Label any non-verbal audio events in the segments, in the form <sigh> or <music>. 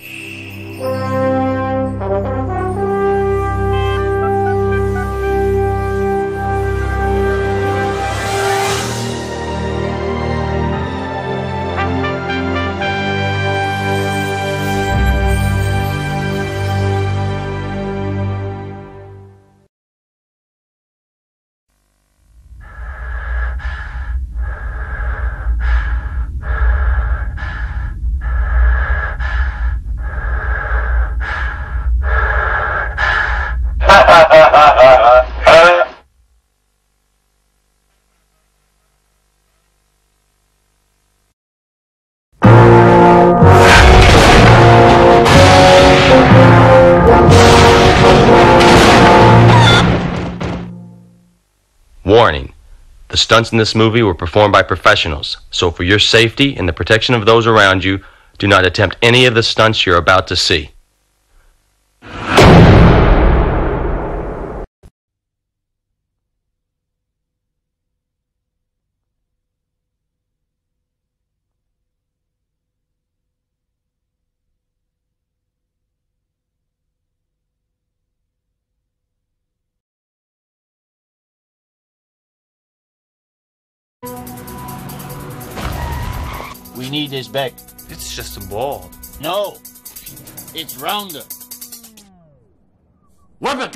Shh. Stunts in this movie were performed by professionals, so for your safety and the protection of those around you, do not attempt any of the stunts you're about to see. We back. It's just a ball. No, it's rounder. Weapon!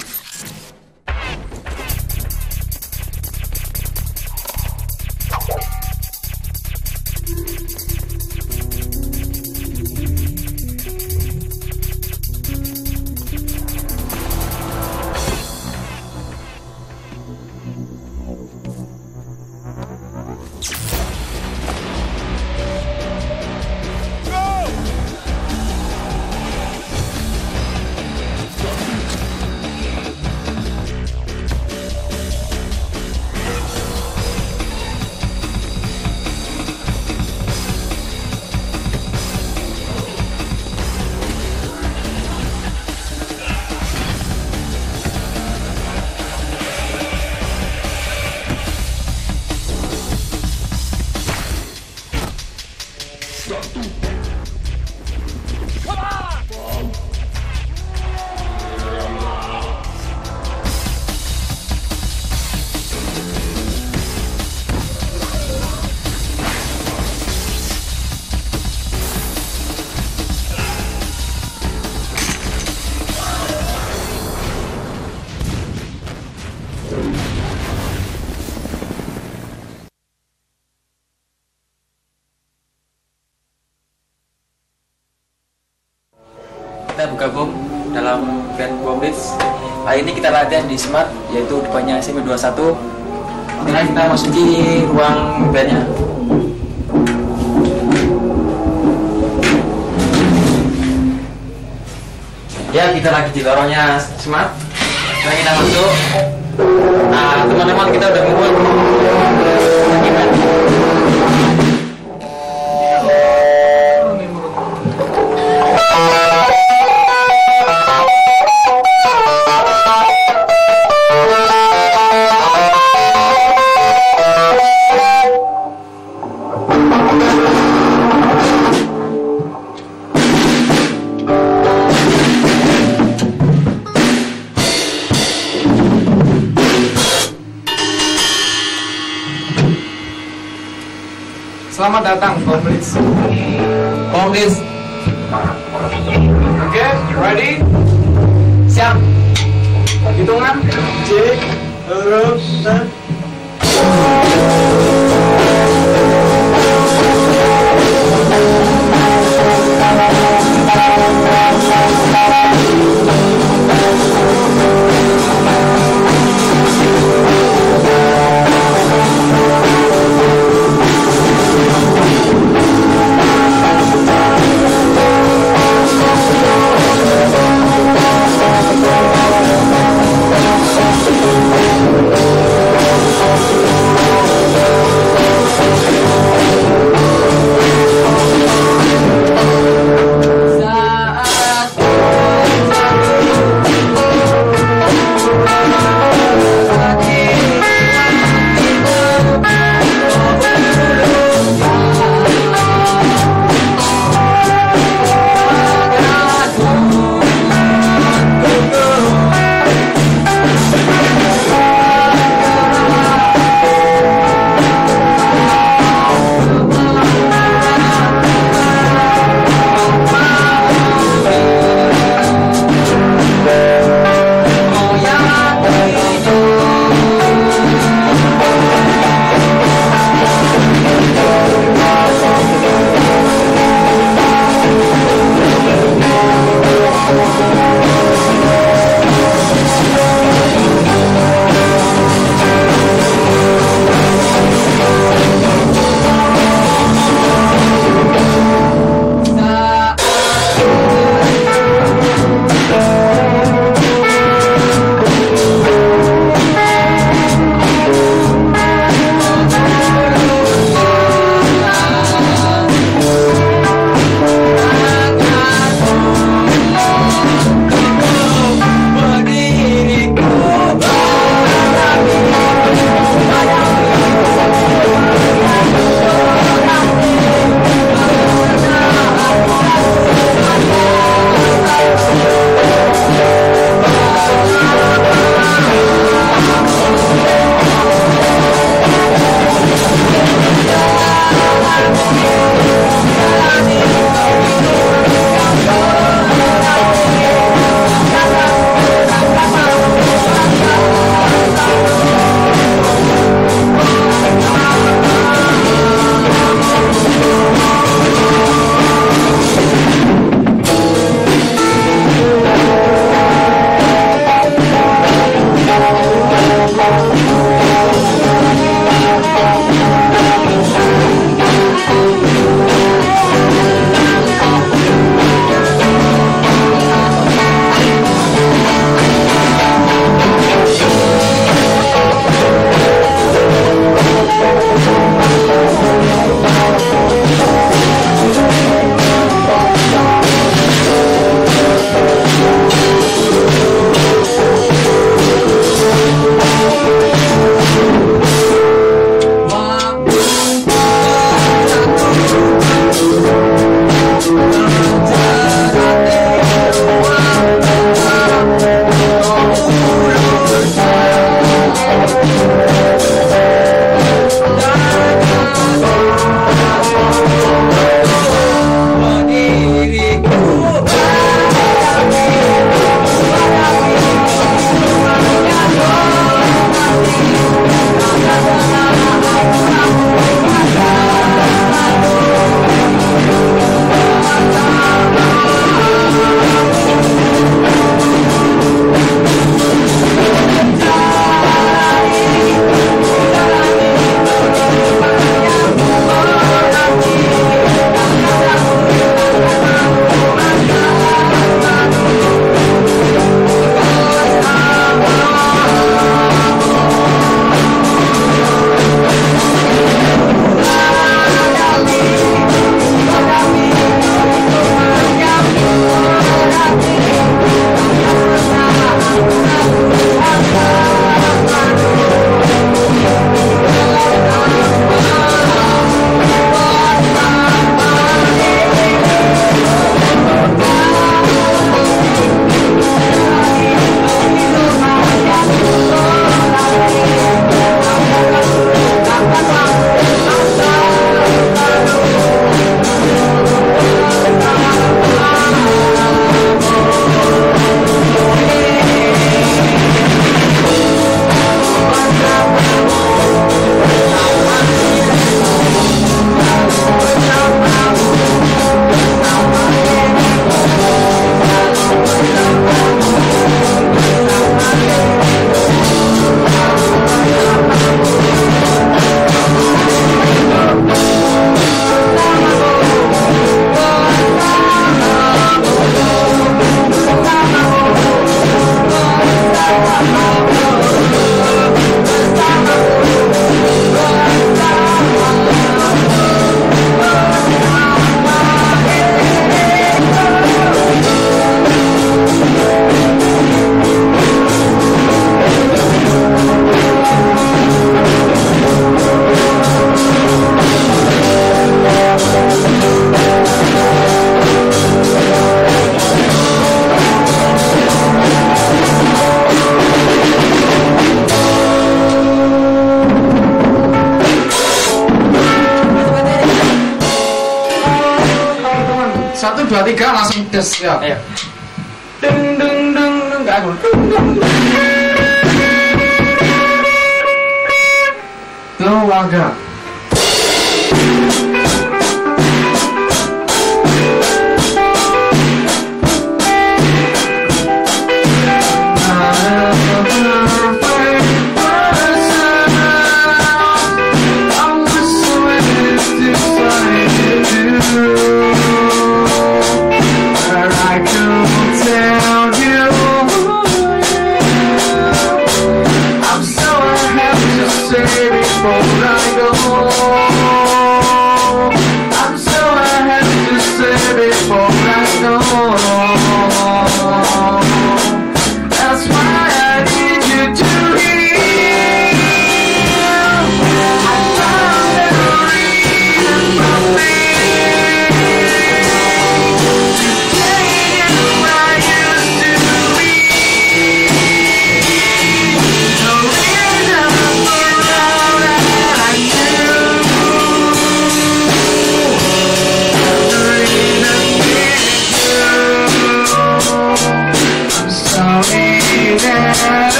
Kali ini kita latihan di Smart, yaitu depannya SMP21. Sekarang kita masuki ruang bandnya. Ya, kita lagi di lorongnya Smart. Sekarang kita masuk. Nah, teman-teman kita udah ngumpul. minutes. Congress. Okay, ready? Siap. Hitungan. C, huruf,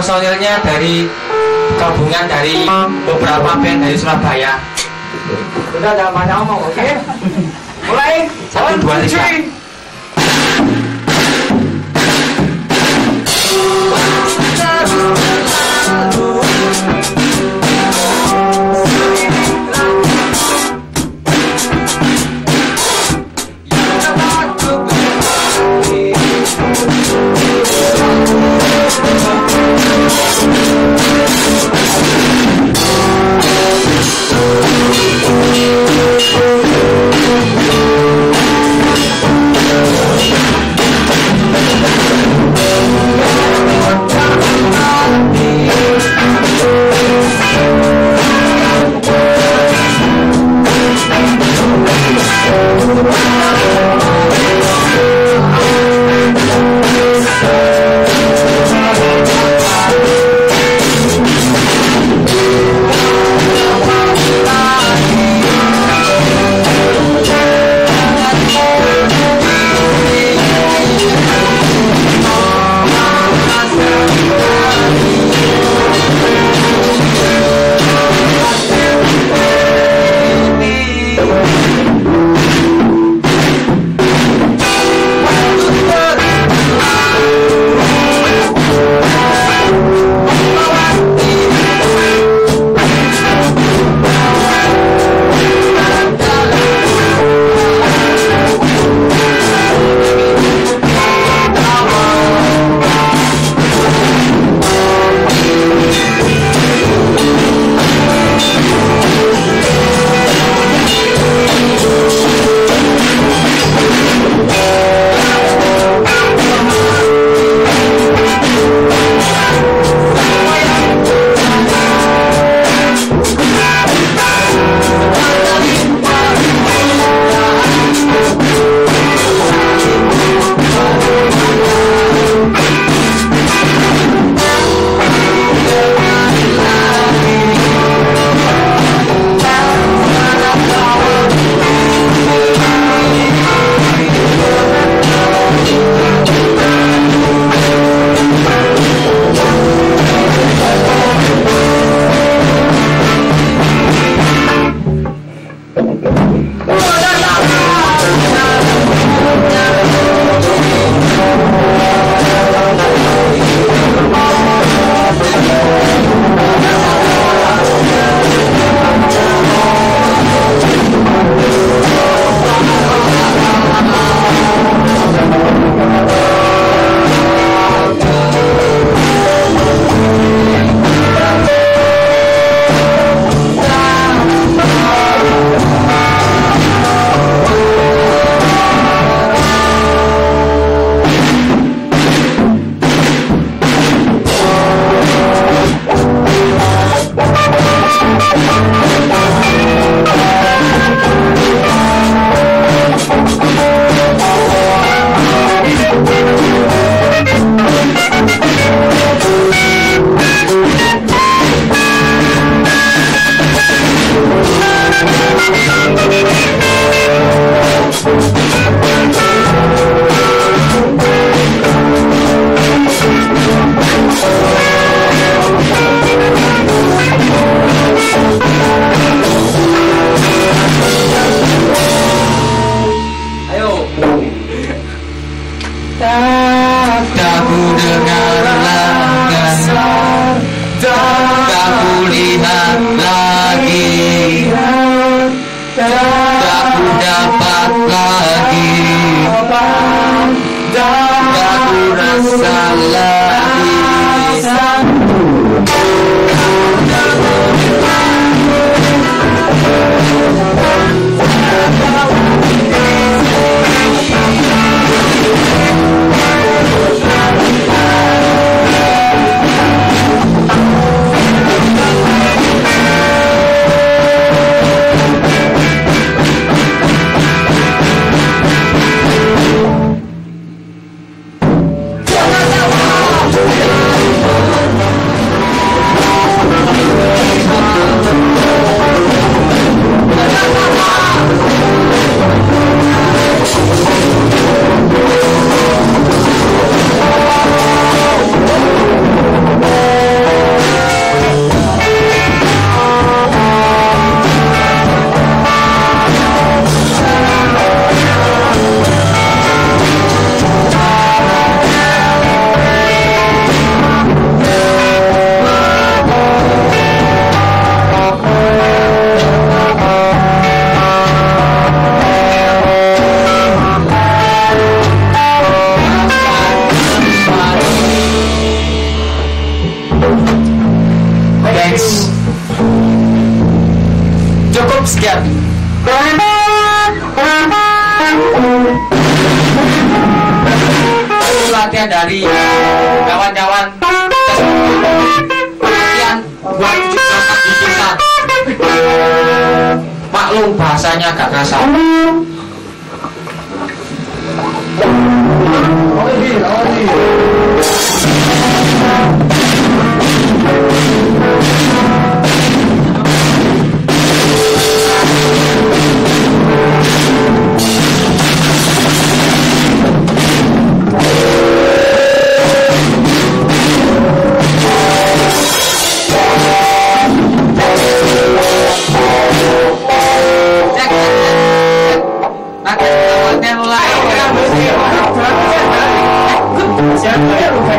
Personilnya dari gabungan dari beberapa band dari Surabaya. Udah jangan banyak ngomong, oke? Mulai. Satu, dua, tiga.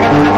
Thank you.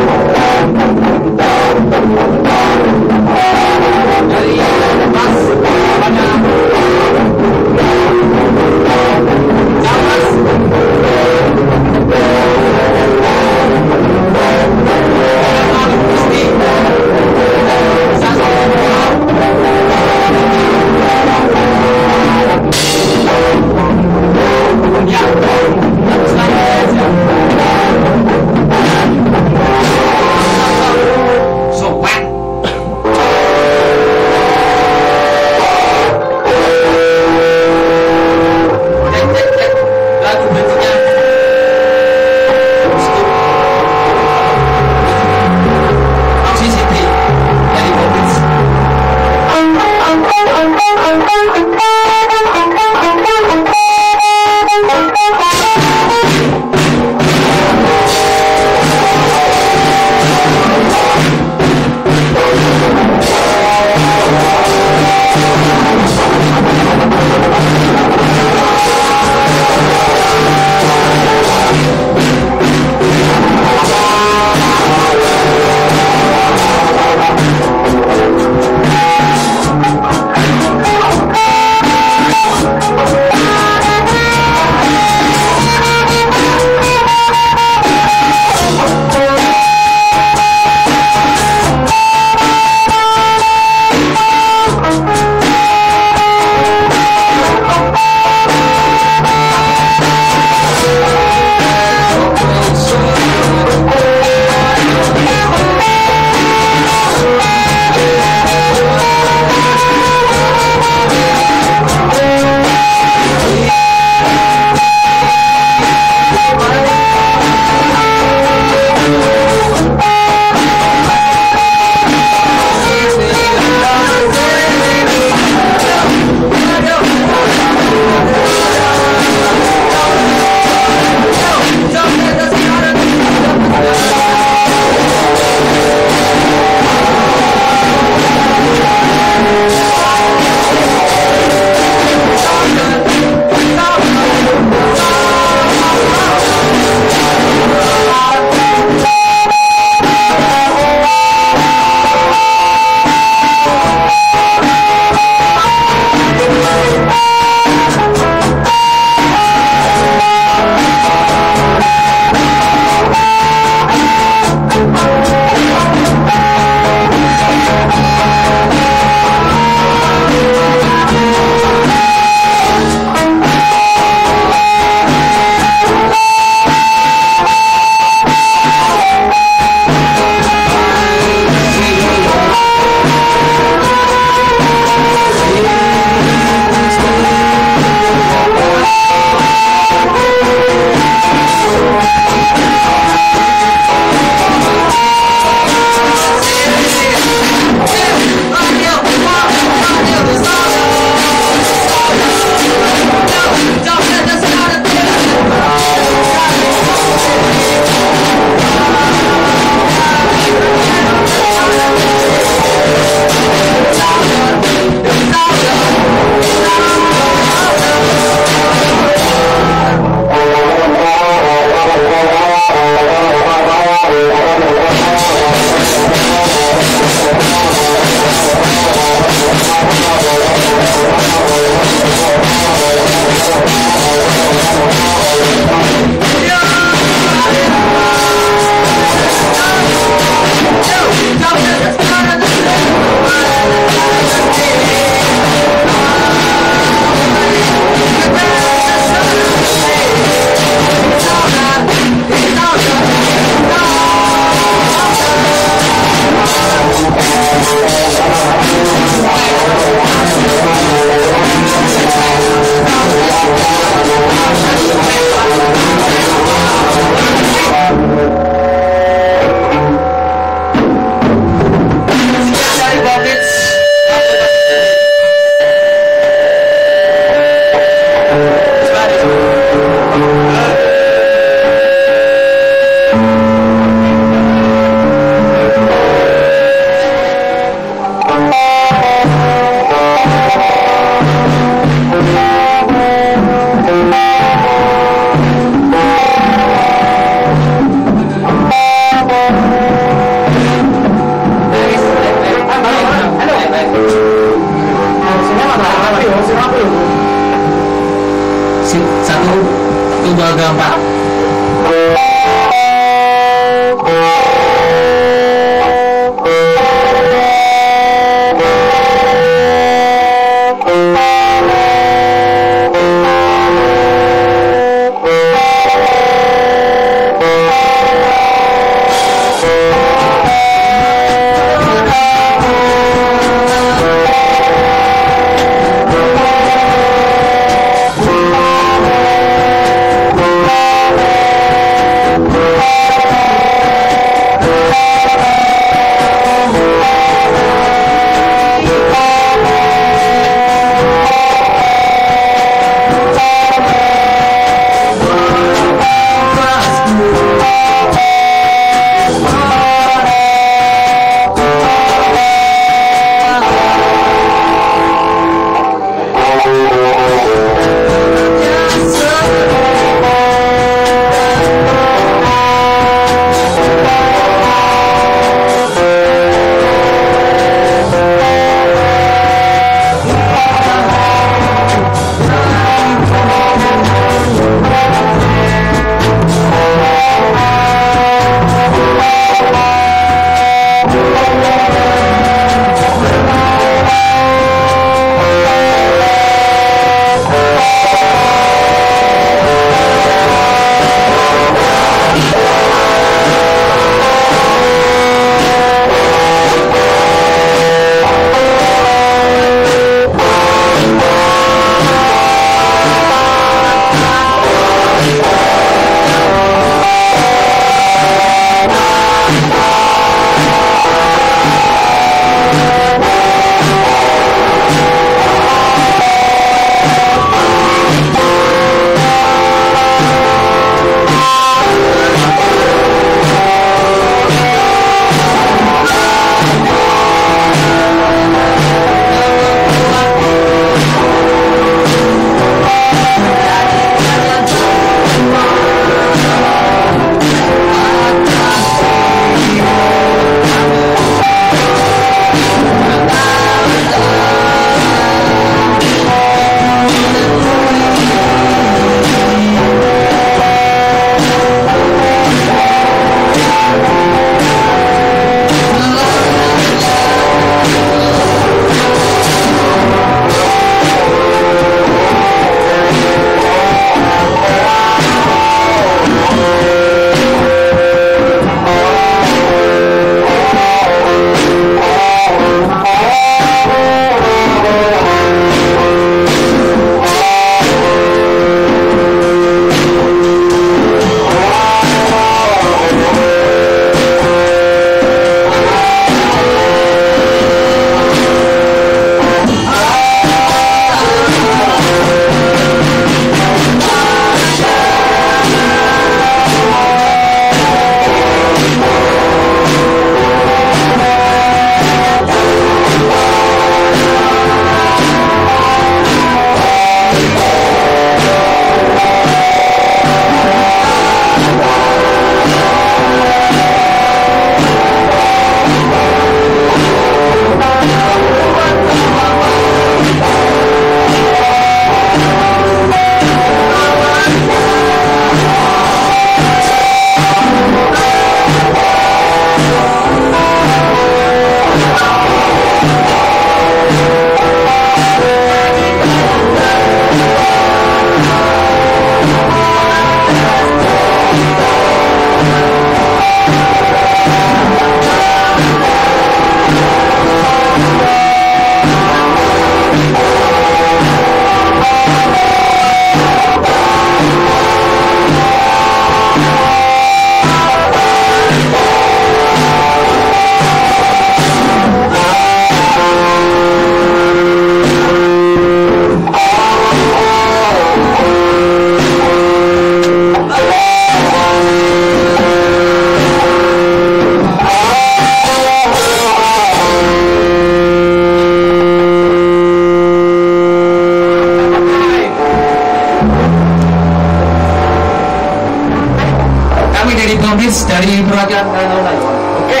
Kami dari perwakilan Kalimantan Taiwan. Oke,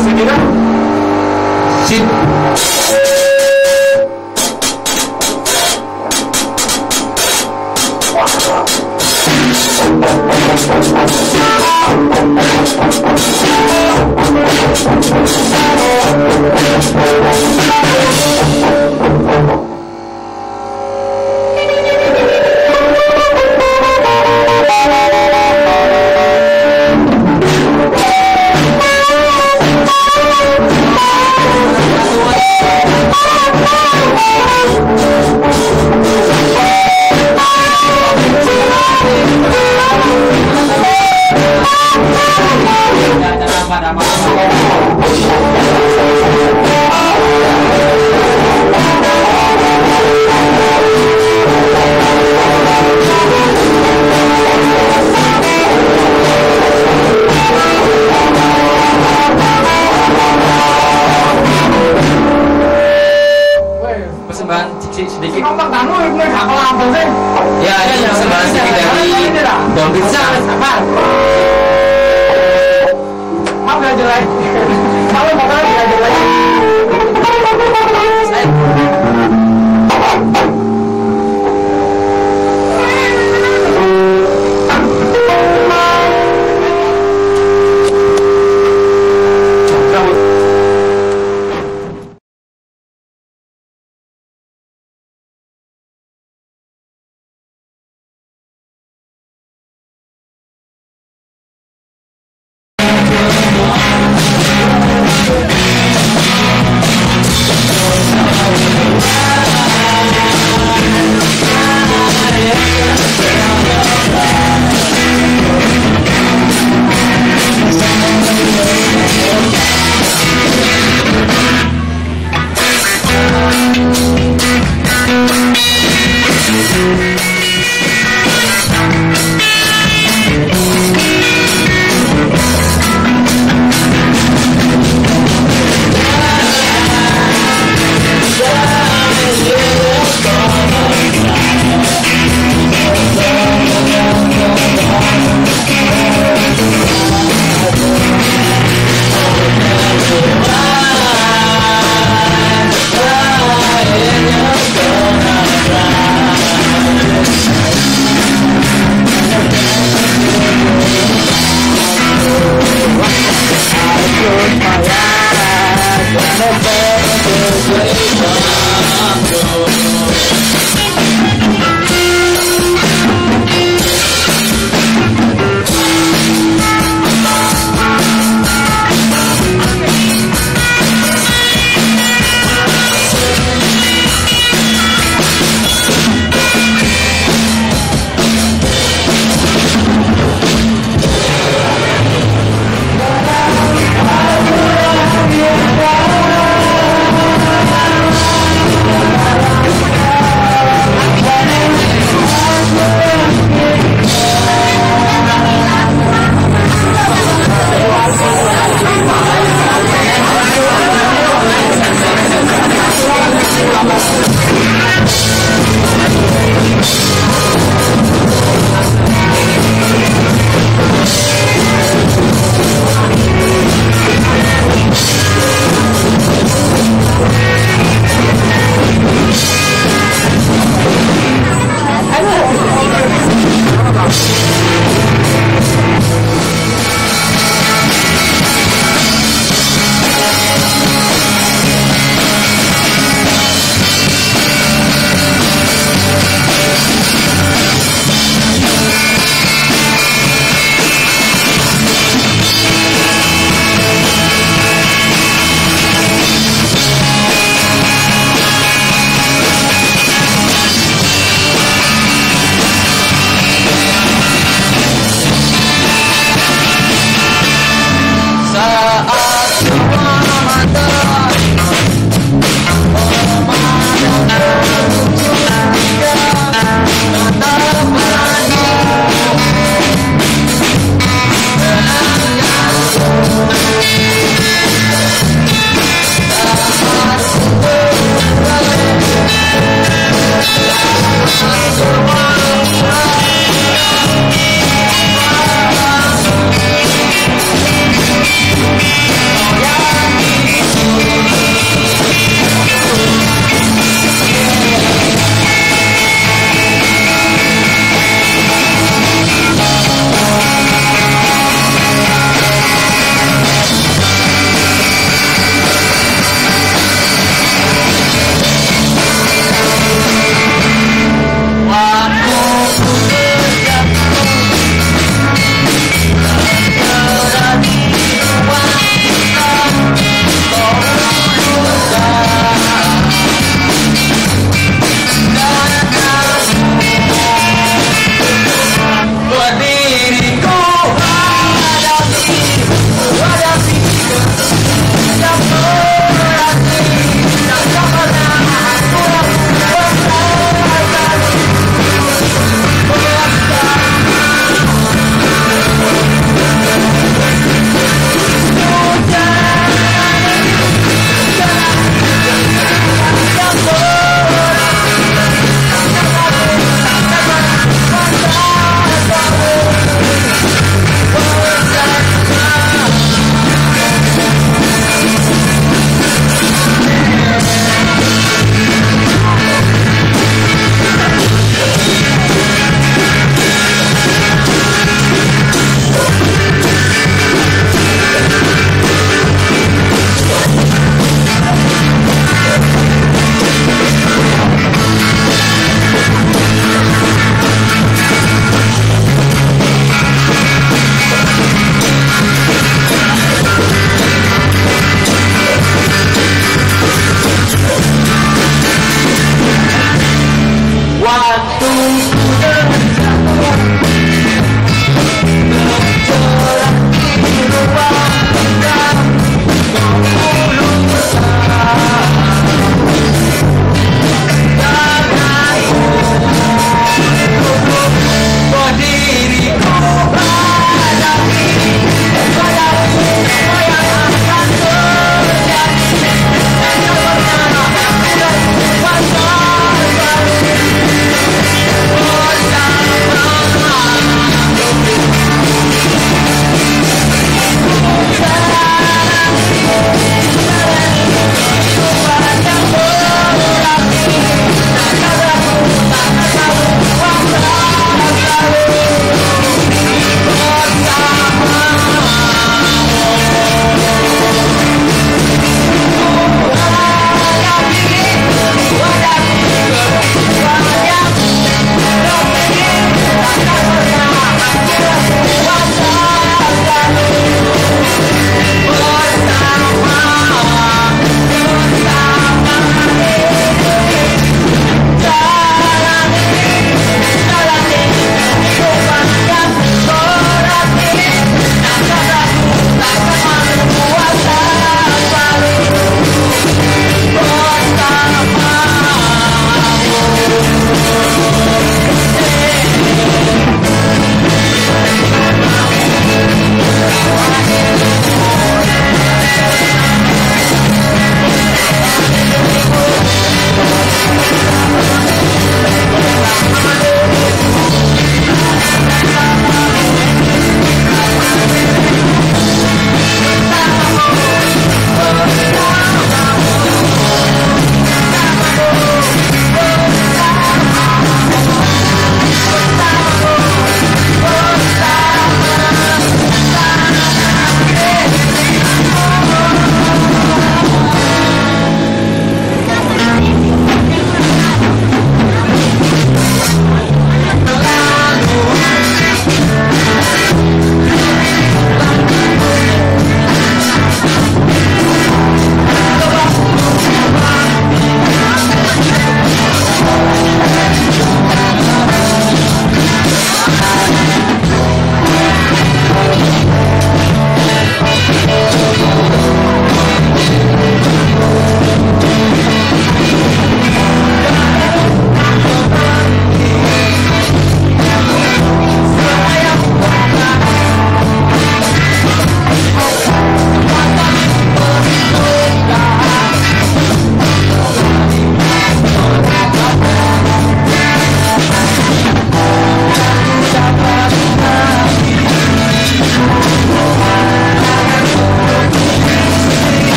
segera. Sip.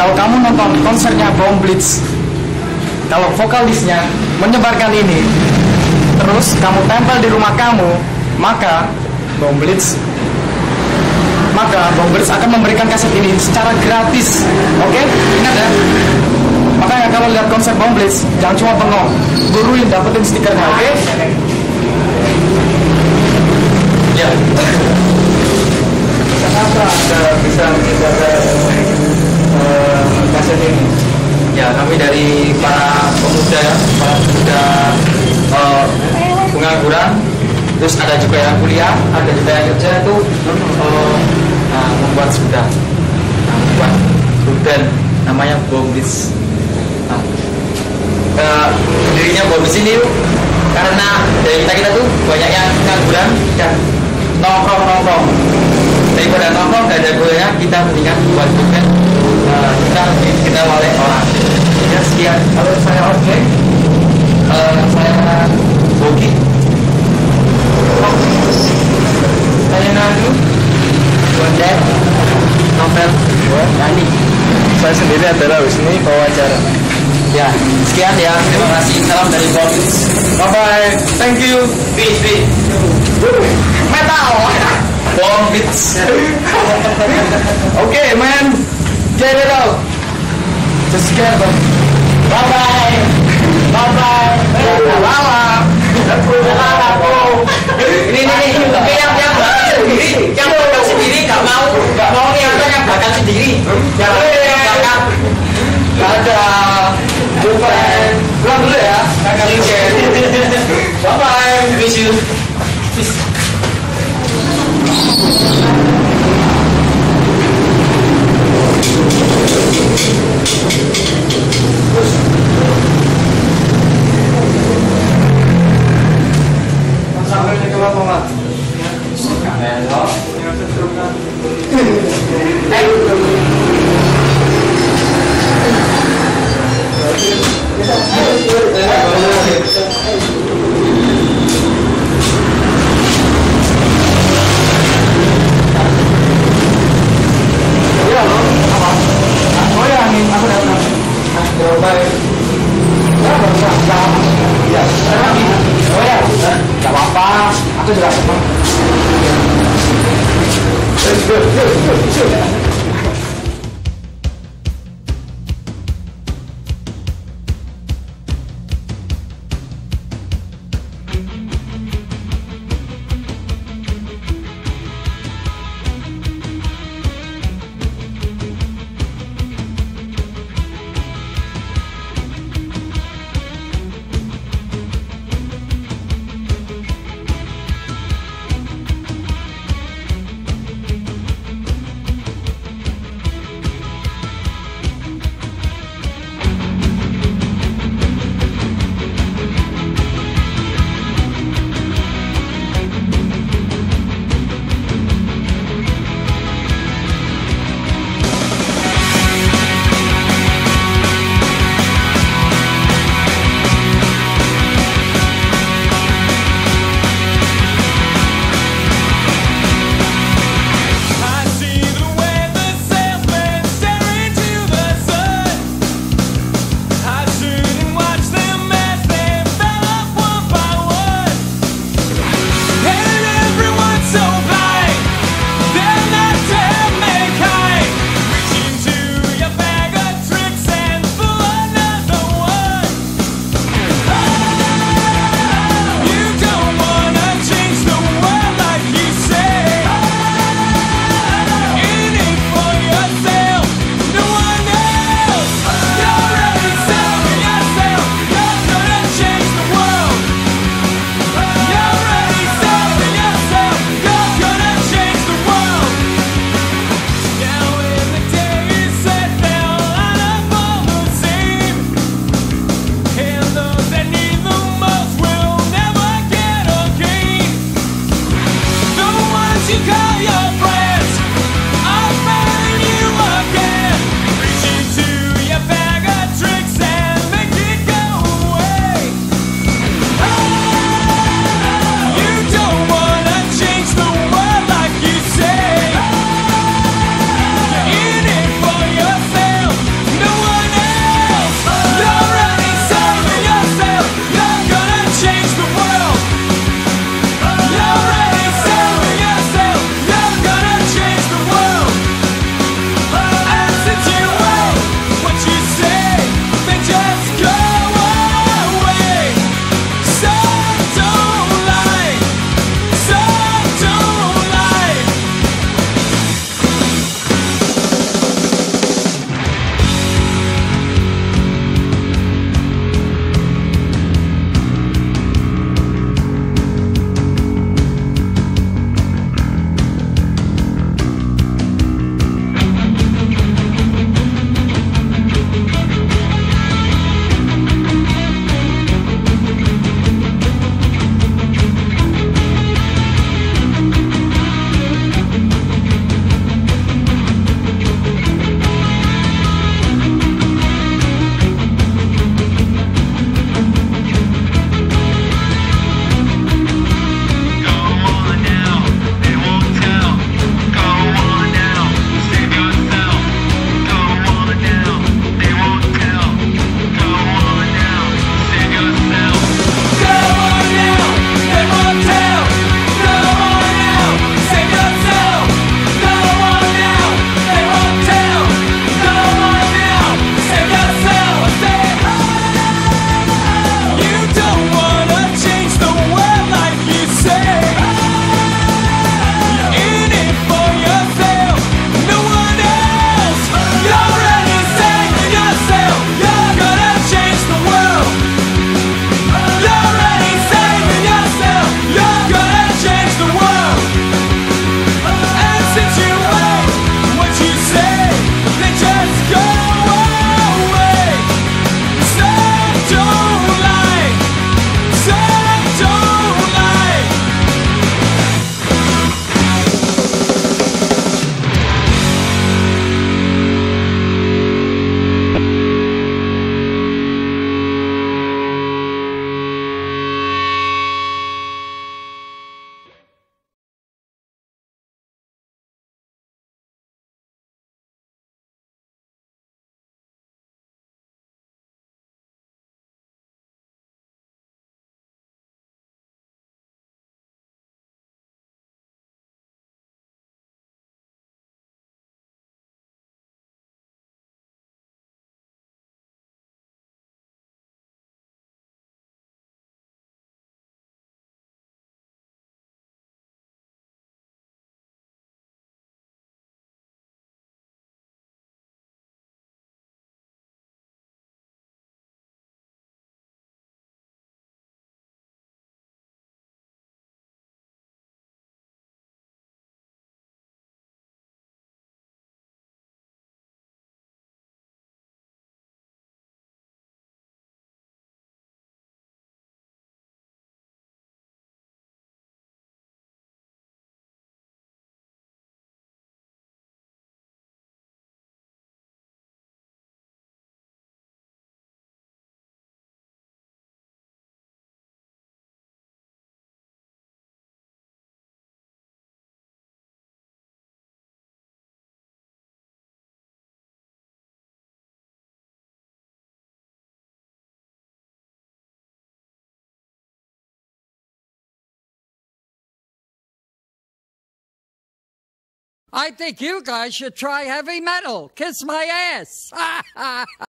Kalau kamu nonton konsernya Bomb Blitz. Kalau vokalisnya menyebarkan ini, terus kamu tempel di rumah kamu, maka Bomb Blitz maka Bomb Blitz akan memberikan kaset ini secara gratis. Oke? Ingat ya. Makanya kalau lihat konser Bomb Blitz, jangan cuma bengong. Buruin dapetin stikernya, oke? Ya. Kenapa bisa eh, ini? Ya, kami dari para pemuda ya, para pemuda eh, pengangguran, terus ada juga yang kuliah, ada juga yang kerja itu nah, membuat sudah, nah, membuat grup namanya Bombis. Nah, eh, dirinya Bombis ini karena dari kita kita tuh banyak yang pengangguran dan nongkrong nongkrong daripada nongkrong gak ada gunanya kita mendingan buat eh, kita dikenal oleh orang. Ya sekian. Kalau saya oke, Eh, saya Bogi. Saya Nadu, Bondet Novel. Dani. Saya sendiri adalah Wisnu Pawacara. ya sekian ya. Terima kasih. Salam dari Bombis Bye bye, thank you. peace peace. Metal Bombits Okay, man, get it out. Just get them. Bye bye. Bye bye. Lala. Lala. ini ini ini tapi yang yang sendiri yang belakang sendiri nggak mau nggak mau nih ada yang belakang sendiri yang Gak ada. Bukan. Pulang dulu ya. Bye bye. I think you guys should try heavy metal. Kiss my ass. <laughs>